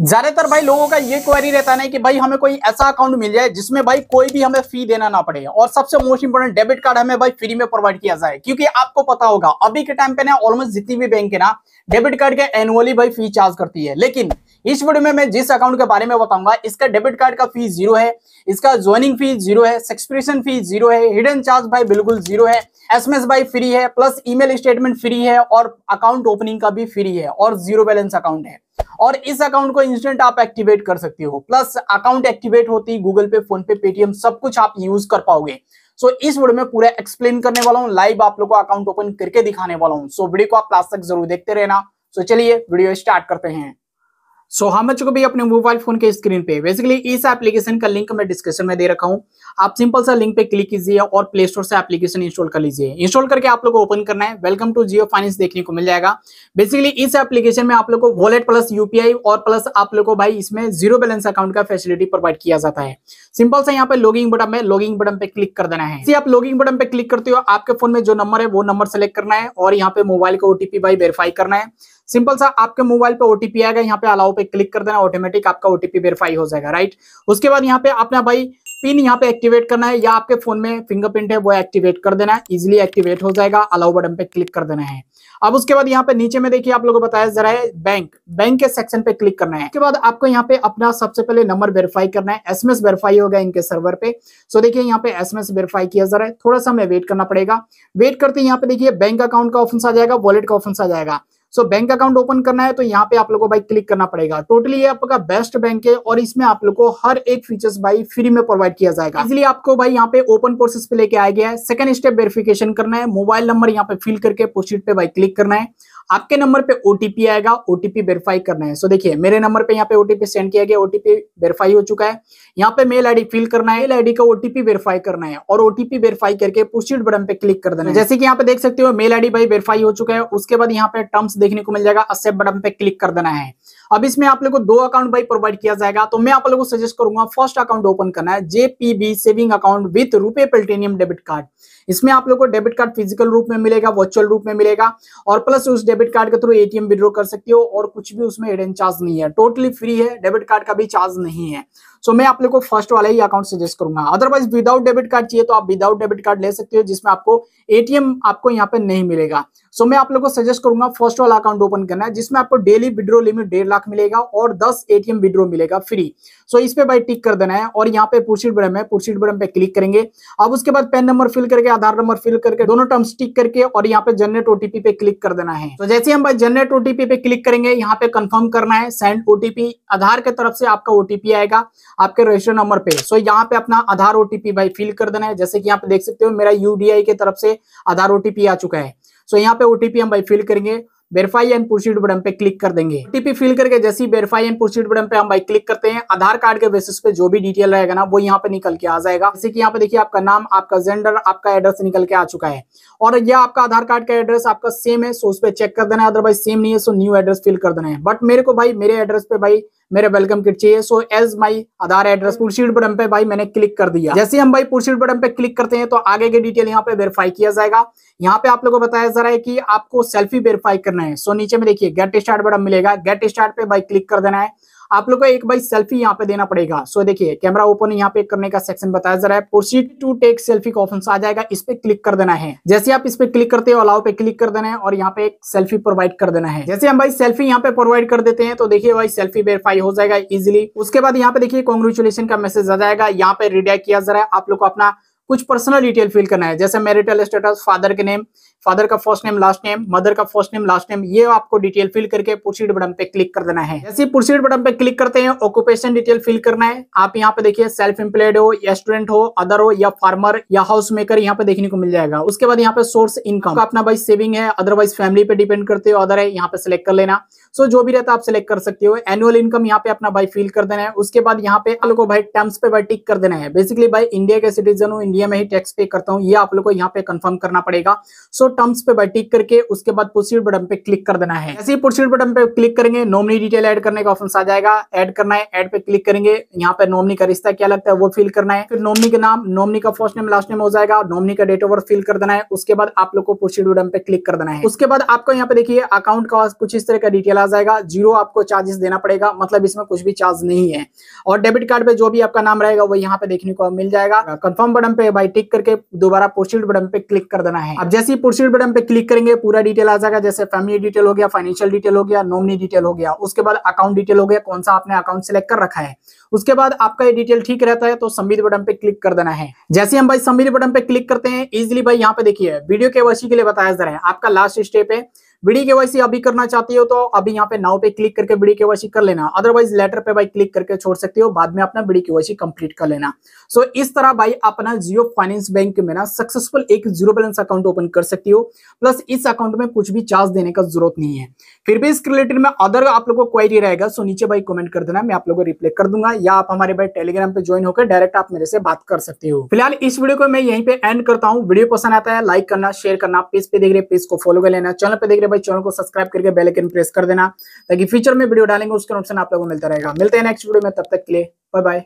ज़्यादातर भाई लोगों का ये क्वेरी रहता है कि भाई हमें कोई ऐसा अकाउंट मिल जाए जिसमें भाई कोई भी हमें फ़ी देना ना पड़े। और सबसे मोस्ट इंपोर्टेंट डेबिट कार्ड हमें भाई फ्री में प्रोवाइड किया जाए। क्योंकि आपको पता होगा, अभी के टाइम पे ना ऑलमोस्ट जितनी भी बैंक है ना डेबिट कार्ड के एनुअली भाई फ़ी चार्ज करती है। लेकिन इस वीडियो में मैं जिस अकाउंट के बारे में बताऊँगा, इसका डेबिट कार्ड का फ़ीस ज़ीरो है, इसका ज्वाइनिंग फ़ीस ज़ीरो है सब्सक्रिप्शन फ़ीस ज़ीरो है हिडन चार्ज भाई बिल्कुल ज़ीरो है एसएमएस भाई फ्री है प्लस ईमेल स्टेटमेंट फ्री है, और अकाउंट ओपनिंग का भी फ्री है, और ज़ीरो बैलेंस अकाउंट है। और इस अकाउंट को इंस्टेंट आप एक्टिवेट कर सकते हो। प्लस अकाउंट एक्टिवेट होती Google Pay PhonePe Paytm सब कुछ आप यूज़ कर पाओगे। सो so, इस वीडियो में पूरा एक्सप्लेन करने वाला हूँ लाइव आप लोग को अकाउंट ओपन करके दिखाने वाला हूँ। सो so, वीडियो को आप लास्ट तक ज़रूर देखते रहना। सो so, चलिए वीडियो स्टार्ट करते हैं। सो हम बच्चों को भी अपने मोबाइल फ़ोन के स्क्रीन पे? बेसिकली इस एप्लीकेशन का लिंक मैं डिस्क्रिप्शन में दे रखा हूँ। आप सिंपल सा लिंक पे क्लिक कीजिए और प्ले स्टोर से एप्लीकेशन इंस्टॉल कर लीजिए। इंस्टॉल करके आप लोग को ओपन करना है। वेलकम टू जियो फाइनेंस देखने को मिल जाएगा। बेसिकली इस एप्लीकेशन में आप लोग को वॉलेट प्लस यूपीआई और प्लस आप लोग को भाई इसमें ज़ीरो बैलेंस अकाउंट का फैसिलिटी प्रोवाइड किया जाता है। सिंपल सा यहाँ पे लॉगिंग बटन में लॉगिंग बटन पे क्लिक कर देना है। आप लॉगिंग बटन पे क्लिक करते हो, आपके फ़ोन में जो नंबर है, वो नंबर सेलेक्ट करना है और यहाँ पे मोबाइल को ओटीपी बाई वेरीफाई करना है। सिंपल सा, आपके मोबाइल पे ओटीपी आएगा, यहाँ पे अलाउ पे क्लिक कर देना ऑटोमेटिक आपका ओटीपी वेरीफाई हो जाएगा राइट उसके बाद यहाँ पे अपना भाई पिन यहाँ पे एक्टिवेट करना है, या आपके फ़ोन में फिंगरप्रिंट है, वो एक्टिवेट कर देना है इजिली एक्टिवेट हो जाएगा अलाउ बटन पे क्लिक कर देना है। अब उसके बाद यहाँ पे नीचे में देखिए, आप लोगों को बताया जरा है बैंक बैंक के सेक्शन पे क्लिक करना है। उसके बाद आपको यहाँ पे अपना सबसे पहले नंबर वेरीफाई करना है। एसएमएस वेरीफाई होगा इनके सर्वर पे। सो देखिए, यहाँ पे एसएमएस वेरीफाई किया जा रहा है। थोड़ा सा हमें वेट करना पड़ेगा। वेट करते यहाँ पे देखिए बैंक अकाउंट का ऑप्शन आ जाएगा वॉलेट का ऑप्शन आ जाएगा। सो बैंक अकाउंट ओपन करना है तो यहाँ पे आप लोगों को भाई क्लिक करना पड़ेगा। टोटली ये आपका बेस्ट बैंक है और इसमें आप लोग को हर एक फीचर्स भाई फ्री में प्रोवाइड किया जाएगा। इसलिए आपको भाई यहाँ पे ओपन प्रोसेस पे लेके आया गया है। सेकंड स्टेप वेरिफिकेशन करना है। मोबाइल नंबर यहाँ पे फिल करके प्रोसीड पे भाई क्लिक करना है। आपके नंबर पे ओटीपी आएगा ओटीपी वेरीफाई करना है। सो देखिए, मेरे नंबर पे यहाँ पे ओटीपी सेंड किया गया ओटीपी वेरीफाई हो चुका है। यहाँ पे मेल आईडी फिल करना है मेल आईडी का ओटीपी वेरीफाई करना है और ओटीपी वेरीफाई करके प्रोसीड बटन पे क्लिक कर देना है। जैसे कि यहाँ पे देख सकते हो मेल आईडी भाई वेरीफाई हो चुका है, उसके बाद यहाँ पे टर्म्स देखने को मिल जाएगा एक्सेप्ट बटन पे क्लिक कर देना है। अब इसमें आप लोग को दो अकाउंट भाई प्रोवाइड किया जाएगा तो मैं आप लोगों को सजेस्ट करूँगा फ़र्स्ट अकाउंट ओपन करना है JPB saving account with RuPay platinum debit card इसमें आप लोग को डेबिट कार्ड फ़िज़िकल रूप में मिलेगा वर्चुअल रूप में मिलेगा, और प्लस उस डेबिट कार्ड के थ्रू एटीएम विद्रो कर सकते हो, और कुछ भी उसमें हिडन चार्ज नहीं है। टोटली फ्री है डेबिट कार्ड का भी चार्ज नहीं है। सो मैं आप लोग को फ़र्स्ट वाला ही अकाउंट सजेस्ट करूँगा। अदरवाइज़ विदाउट डेबिट कार्ड चाहिए तो आप विदाउट डेबिट कार्ड ले सकते हो, जिसमें आपको एटीएम आपको यहाँ पे नहीं मिलेगा। सो मैं आप लोग को सजेस्ट करूँगा फ़र्स्ट वाला अकाउंट ओपन करना है, जिसमें आपको डेली विड्रो लिमिट डेढ़ लाख मिलेगा और दस एटीएम विड्रो मिलेगा फ्री सो इस पे भाई टिक कर देना है और यहाँ पे पुरसीड बटन है पुरसीड बटन पे क्लिक करेंगे। अब उसके बाद पेन नंबर फिल करके, आधार नंबर फिल करके, दोनों टर्म्स टिक करके और यहाँ पे जनरेट ओटीपी पे क्लिक कर देना है। तो जैसे हम भाई जनरेट ओटीपी पे क्लिक करेंगे, यहाँ पे कंफर्म करना है सेंड ओटीपी आधार के तरफ़ से आपका ओटीपी आएगा। आपके रजिस्टर नंबर पे। सो यहाँ पे अपना आधार ओटीपी भाई फिल कर देना है। जैसे कि यहाँ पे देख सकते हो, मेरा यूडीआई के तरफ़ से आधार ओटीपी आ चुका है। सो यहाँ पे ओटीपी हम भाई फिल करेंगे। वेरीफाई एंड प्रोसीड बटन पे क्लिक कर देंगे। ओटीपी फिल करके जैसे ही वेरीफाई एंड प्रोसीड बटन पे हम भाई क्लिक करते हैं, आधार कार्ड के बेसिस पे जो भी डिटेल रहेगा ना, वो यहाँ पे निकल के आ जाएगा। जैसे कि यहाँ पे देखिए, आपका नाम, आपका जेंडर आपका एड्रेस निकल के आ चुका है। और यह आपका आधार कार्ड का एड्रेस आपका सेम है सो उस पर चेक कर देना है। अदरवाइज़ सेम नहीं है सो न्यू एड्रेस फिल कर देना है। बट मेरे को भाई, मेरे एड्रेस पे भाई मेरे वेलकम किट चाहिए। So as my Aadhaar address proceed button पे भाई मैंने क्लिक कर दिया। जैसे हम भाई पुरशीट बटन पे क्लिक करते हैं तो आगे के डिटेल यहाँ पे वेरीफाई किया जाएगा। यहाँ पे आप लोगों को बताया जा रहा है कि आपको सेल्फी वेरीफाई करना है। सो नीचे में देखिए गेट स्टार्ट बटन मिलेगा। गेट स्टार्ट पे भाई क्लिक कर देना है। आप लोग को एक बाई सेल्फी यहाँ पे देना पड़ेगा। सो देखिए, कैमरा ओपन यहाँ पे करने का सेक्शन बताया जा रहा है। प्रोसीड टू टेक सेल्फी का ऑप्शन आ जाएगा। इस पे क्लिक कर देना है। जैसे आप इस पे क्लिक करते हो अलाउ पे क्लिक कर देना है और यहाँ पे एक सेल्फी प्रोवाइड कर देना है। जैसे हम भाई सेल्फी यहाँ पे प्रोवाइड कर देते हैं तो देखिए भाई सेल्फी वेरीफाई हो जाएगा इजिली उसके बाद यहाँ पे देखिए कॉन्ग्रेचुलेशन का मैसेज आ जाएगा। यहाँ पे रिडायरेक्ट किया जा रहा है। आप लोग को अपना कुछ पर्सनल डिटेल फिल करना है। जैसे मैरिटल स्टेटस फादर के नेम फादर का first name, last name, mother का फ़र्स्ट नेम, लास्ट नेम, ये आपको डिटेल फिल करके प्रोसीड बटन पे क्लिक कर देना है। जैसे प्रोसीड बटन पे क्लिक करते हैं ऑक्यूपेशन डिटेल फिल करना है। आप यहाँ पे देखिए सेल्फ एम्प्लॉयड हो, या स्टूडेंट हो अदर हो, या फार्मर या हाउस मेकर यहाँ पे देखने को मिल जाएगा। उसके बाद यहाँ पे सोर्स इनकम अपना भाई सेविंग है अदरवाइज़ फैमिली पे डिपेंड करते हो अदर है, यहाँ पे सिलेक्ट कर लेना। सो जो भी रहता है, आप सिलेक्ट कर सकते हो। एनुअल इनकम यहाँ पे अपना भाई फिल कर देना है। उसके बाद यहाँ पे आप लोग को भाई टर्म्स पे भाई टिक कर देना है। बेसिकली भाई इंडिया के सिटीजन हूँ इंडिया में ही टैक्स पे करता हूँ। ये आप लोग को यहाँ पे कंफर्म करना पड़ेगा। सो टर्म्स पे भाई टिक करके उसके बाद प्रोसीड बटन पे क्लिक कर देना है। ऐसे ही प्रोसीड बटन पे क्लिक करेंगे नॉमिनी डिटेल ऐड करने का ऑप्शन आ जाएगा। ऐड करना है ऐड पे क्लिक करेंगे। यहाँ पे नॉमिनी का रिश्ता क्या लगता है वो फिल करना है। फिर नॉमिनी के नाम नॉमिनी का फ़र्स्ट नेम लास्ट नेम हो जाएगा। नॉमिनी का डेट ऑफ़ बर्थ फिल कर देना है। उसके बाद आप लोग को प्रोसीड बटन पे क्लिक कर देना है। उसके बाद आपको यहाँ पे देखिए अकाउंट का कुछ इस तरह का डिटेल आ जाएगा। ज़ीरो आपको चार्जेस देना पड़ेगा। मतलब इसमें कुछ भी चार्ज नहीं है। और डेबिट कार्ड पे जो भी आपका नाम रहेगा, वो यहाँ पे देखने को मिल जाएगा। कंफर्म बटन पे भाई टिक करके दोबारा प्रोसीड बटन पे क्लिक कर देना है। अब जैसे ही प्रोसीड बटन पे क्लिक करेंगे, पूरा डिटेल आ जाएगा, जैसे फैमिली डिटेल हो गया फाइनेंशियल डिटेल हो गया नॉमनी डिटेल हो गया, उसके बाद अकाउंट डिटेल हो गया, कौन सा आपने अकाउंट सेलेक्ट कर रखा है। उसके बाद आपका ये डिटेल ठीक रहता है तो संबित बटन पे क्लिक कर देना है। जैसे हम भाई संबित बटन पे क्लिक करते हैं इजिली भाई यहाँ पे देखिए वीडियो के के लिए बताया जा रहा है, आपका लास्ट स्टेप है बीडी केवाईसी अभी करना चाहती हो तो अभी यहाँ पे नाव पे क्लिक करके बीडी केवाईसी कर लेना। अदरवाइज़ लेटर पे भाई क्लिक करके छोड़ सकते हो, बाद में अपना बीडी केवाईसी कंप्लीट कर लेना। सो इस तरह भाई अपना जियो फाइनेंस बैंक में ना सक्सेसफुल एक ज़ीरो बैलेंस अकाउंट ओपन कर सकती हो। प्लस इस अकाउंट में कुछ भी चार्ज देने का ज़रूरत नहीं है। फिर भी इसके रिलेटेड में अदर आप लोगों को क्वारी रहेगा सो नीचे भाई कमेंट कर देना, मैं आप लोगों को रिप्लाई कर दूँगा, या आप हमारे भाई टेलीग्राम पे ज्वाइन होकर डायरेक्ट आप मेरे से बात कर सकते हो। फ़िलहाल इस वीडियो को मैं यहीं पे एंड करता हूँ। वीडियो पसंद आता है लाइक करना शेयर करना पेज पे देख रहे पेज को फॉलो कर लेना चैनल पे देख रहे भाई चैनल को सब्सक्राइब करके बेल आइकन प्रेस कर देना, ताकि फ्यूचर में वीडियो डालेंगे, उसके ऑप्शन आप लोगों को मिलता रहेगा। मिलते हैं नेक्स्ट वीडियो में, तब तक के लिए बाय बाय